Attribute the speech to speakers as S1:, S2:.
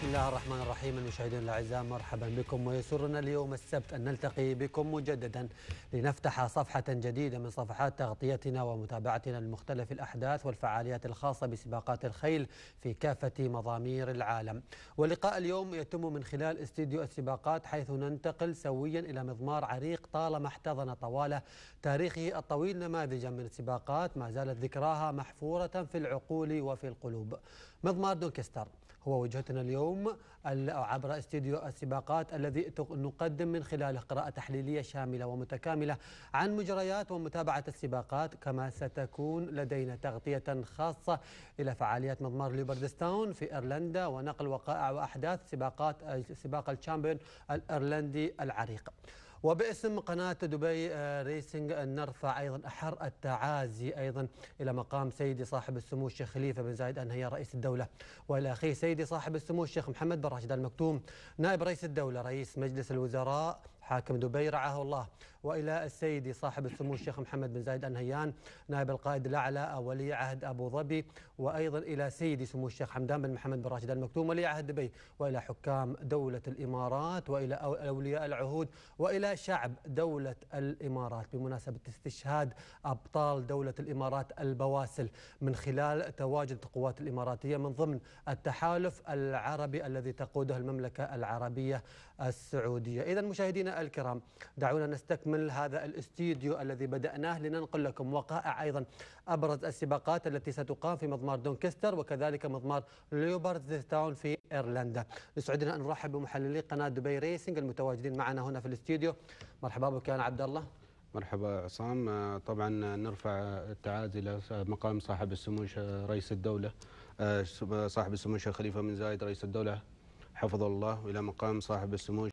S1: بسم الله الرحمن الرحيم المشاهدين الأعزاء مرحبا بكم ويسرنا اليوم السبت أن نلتقي بكم مجددا لنفتح صفحة جديدة من صفحات تغطيتنا ومتابعتنا لمختلف الأحداث والفعاليات الخاصة بسباقات الخيل في كافة مضامير العالم. ولقاء اليوم يتم من خلال استديو السباقات حيث ننتقل سويا إلى مضمار عريق طالما احتضن طوال تاريخه الطويل نماذجا من السباقات ما زالت ذكراها محفورة في العقول وفي القلوب. مضمار دونكستر هو وجهتنا اليوم عبر استديو السباقات الذي نقدم من خلاله قراءة تحليلية شاملة ومتكاملة عن مجريات ومتابعة السباقات كما ستكون لدينا تغطية خاصة إلى فعاليات مضمار ليوبردستاون في إيرلندا ونقل وقائع وأحداث سباقات سباق الشامبيون الإيرلندي العريق. وباسم قناة دبي ريسنج نرفع أيضا أحر التعازي أيضا إلى مقام سيدي صاحب السمو الشيخ خليفة بن زايد أن هي رئيس الدولة. وإلى أخيه سيدي صاحب السمو الشيخ محمد بن راشد المكتوم. نائب رئيس الدولة رئيس مجلس الوزراء حاكم دبي رعاه الله. وإلى السيد صاحب السمو الشيخ محمد بن زايد النهيان نائب القائد الأعلى ولي عهد أبو ظبي وأيضا إلى سيدي سمو الشيخ حمدان بن محمد بن راشد المكتوم ولي عهد دبي وإلى حكام دولة الإمارات وإلى أولياء العهود وإلى شعب دولة الإمارات. بمناسبة استشهاد أبطال دولة الإمارات البواسل من خلال تواجد القوات الإماراتية من ضمن التحالف العربي الذي تقوده المملكة العربية السعودية. اذا مشاهدينا الكرام دعونا نستكمل هذا الاستديو الذي بدأناه لننقل لكم وقائع أيضا أبرز السباقات التي ستقام في مضمار دونكستر وكذلك مضمار ليوبردستاون في إيرلندا. يسعدنا أن نرحب بمحللي قناة دبي ريسنج المتواجدين معنا هنا في الاستديو مرحبا بك يا عبد الله.
S2: مرحبا عصام. طبعا نرفع التعازي لمقام صاحب السمو رئيس الدولة. صاحب السمو الشيخ خليفة بن زايد رئيس الدولة. حفظه الله. إلى مقام صاحب السمو